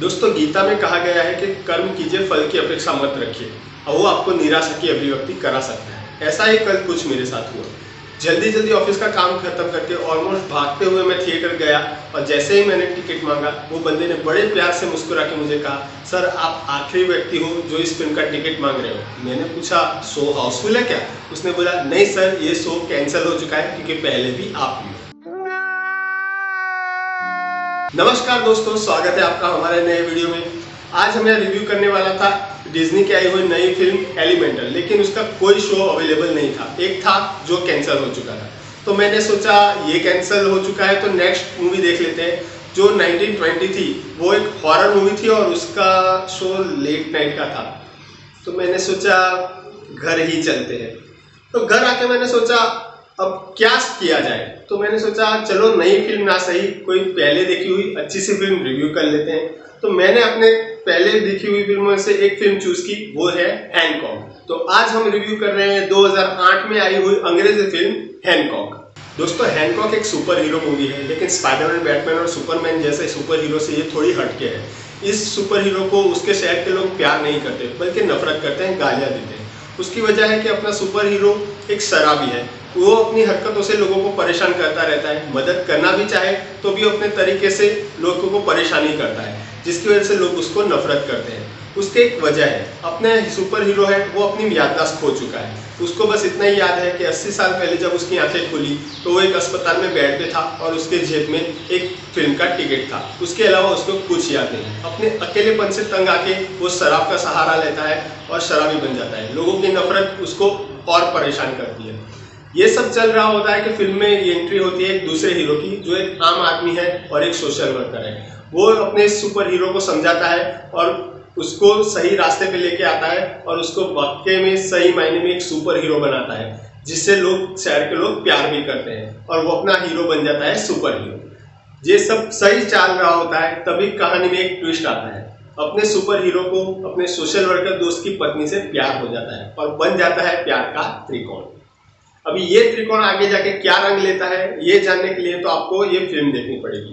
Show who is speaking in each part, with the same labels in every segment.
Speaker 1: दोस्तों, गीता में कहा गया है कि कर्म कीजिए, फल की अपेक्षा मत रखिए। और वो आपको निराशा की अभिव्यक्ति करा सकता है। ऐसा ही कल कुछ मेरे साथ हुआ। जल्दी जल्दी ऑफ़िस का काम खत्म करके ऑलमोस्ट भागते हुए मैं थिएटर गया और जैसे ही मैंने टिकट मांगा, वो बंदे ने बड़े प्यार से मुस्कुरा के मुझे कहा, सर, आप आखिरी व्यक्ति हो जो इस फ़िल्म का टिकट मांग रहे हो। मैंने पूछा शो हाउसफुल है क्या? उसने बोला, नहीं सर, ये शो कैंसिल हो चुका है। क्योंकि पहले भी आप ही नमस्कार दोस्तों, स्वागत है आपका हमारे नए वीडियो में। आज मैं रिव्यू करने वाला था डिज्नी की आई हुई नई फ़िल्म एलिमेंटल लेकिन उसका कोई शो अवेलेबल नहीं था। एक था जो कैंसिल हो चुका था। तो मैंने सोचा, ये कैंसिल हो चुका है तो नेक्स्ट मूवी देख लेते हैं, जो 1920 थी। वो एक हॉरर मूवी थी और उसका शो लेट नाइट का था। तो मैंने सोचा, घर ही चलते हैं। तो घर आके मैंने सोचा अब क्या किया जाए? तो मैंने सोचा, चलो नई फ़िल्म ना सही, कोई पहले देखी हुई, अच्छी सी फ़िल्म रिव्यू कर लेते हैं। तो मैंने अपने पहले देखी हुई फ़िल्मों से एक फ़िल्म चूज़ की, वो है हैंकॉक तो आज हम रिव्यू कर रहे हैं 2008 में आई हुई अंग्रेज़ी फ़िल्म हैंकॉक दोस्तों हैंकॉक एक सुपर हीरो मूवी है, लेकिन स्पाइडरमैन बैटमैन और सुपरमैन जैसे सुपर हीरो से ये थोड़ी हटके है। इस सुपर हीरो को उसके शहर के लोग प्यार नहीं करते, बल्कि नफरत करते हैं, गालियाँ देते हैं। उसकी वजह है कि अपना सुपर हीरो एक शराबी है। वो अपनी हरकतों से लोगों को परेशान करता रहता है, मदद करना भी चाहे तो भी अपने तरीके से लोगों को परेशानी करता है, जिसकी वजह से लोग उसको नफरत करते हैं। उसके एक वजह है, अपने सुपर हीरो है, वो अपनी याददाश्त खो चुका है। उसको बस इतना ही याद है कि 80 साल पहले जब उसकी आँखें खुली तो वो एक अस्पताल में बेड पे था और उसके जेब में एक फ़िल्म का टिकट था। उसके अलावा उसको कुछ याद नहीं अपने अकेलेपन से तंग आके वो शराब का सहारा लेता है और शराबी बन जाता है। लोगों की नफरत उसको और परेशान करती है। ये सब चल रहा होता है कि फ़िल्म में ये एंट्री होती है एक दूसरे हीरो की, जो एक आम आदमी है और एक सोशल वर्कर है। वो अपने सुपर हीरो को समझाता है और उसको सही रास्ते पे लेके आता है और उसको वाक्य में सही मायने में एक सुपर हीरो बनाता है, जिससे लोग, शहर के लोग प्यार भी करते हैं और वो अपना हीरो बन जाता है सुपर हीरो ये सब सही चल रहा होता है, तभी कहानी में एक ट्विस्ट आता है। अपने सुपर हीरो को, अपने सोशल वर्कर दोस्त की पत्नी से प्यार हो जाता है और बन जाता है प्यार का त्रिकोण। अभी ये त्रिकोण आगे जाके क्या रंग लेता है, ये जानने के लिए तो आपको ये फ़िल्म देखनी पड़ेगी।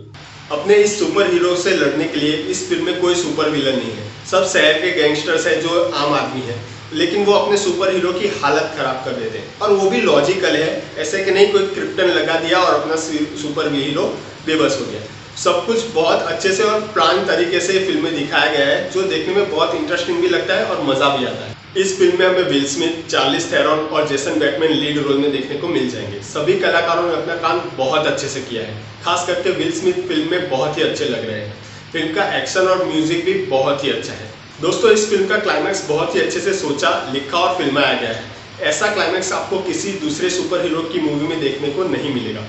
Speaker 1: अपने इस सुपर हीरो से लड़ने के लिए इस फ़िल्म में कोई सुपर विलन नहीं है। सब शहर के गैंगस्टर्स हैं जो आम आदमी है, लेकिन वो अपने सुपर हीरो की हालत खराब कर देते हैं। और वो भी लॉजिकल है, ऐसे कि नहीं कोई क्रिप्टन लगा दिया और अपना सुपर हीरो बेबस हो गया। सब कुछ बहुत अच्छे से और प्राण तरीके से फ़िल्म में दिखाया गया है, जो देखने में बहुत इंटरेस्टिंग भी लगता है और मज़ा भी आता है। इस फ़िल्म में हमें विल स्मिथ, चार्लिस थेरॉन और जेसन बैटमैन लीड रोल में देखने को मिल जाएँगे। सभी कलाकारों ने अपना काम बहुत अच्छे से किया है। खास करके विल स्मिथ फ़िल्म में बहुत ही अच्छे लग रहे हैं। फ़िल्म का एक्शन और म्यूज़िक भी बहुत ही अच्छा है। दोस्तों, इस फ़िल्म का क्लाइमैक्स बहुत ही अच्छे से सोचा, लिखा और फिल्माया गया है। ऐसा क्लाइमैक्स आपको किसी दूसरे सुपर हीरो की मूवी में देखने को नहीं मिलेगा।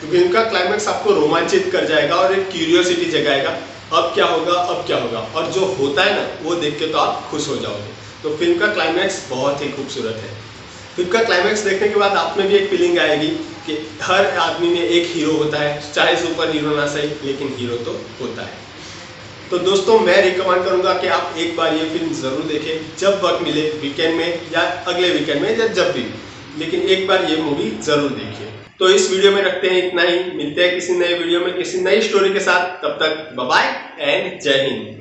Speaker 1: क्योंकि इनका क्लाइमैक्स आपको रोमांचित कर जाएगा और एक क्यूरियोसिटी जगाएगा, अब क्या होगा, अब क्या होगा। और जो होता है ना, वो देख के तो आप खुश हो जाओगे। तो फ़िल्म का क्लाइमैक्स बहुत ही खूबसूरत है। फ़िल्म का क्लाइमैक्स देखने के बाद आप में भी एक फीलिंग आएगी कि हर आदमी में एक हीरो होता है, चाहे सुपर हीरो ना सही, लेकिन हीरो तो होता है। तो दोस्तों, मैं रिकमेंड करूँगा कि आप एक बार ये फ़िल्म ज़रूर देखें, जब वक्त मिले वीकेंड में या अगले वीकेंड में या जब भी। लेकिन एक बार ये मूवी ज़रूर देखिए। तो इस वीडियो में रखते हैं इतना ही। मिलते हैं किसी नए वीडियो में, किसी नई स्टोरी के साथ। तब तक बाय एंड जय हिंद।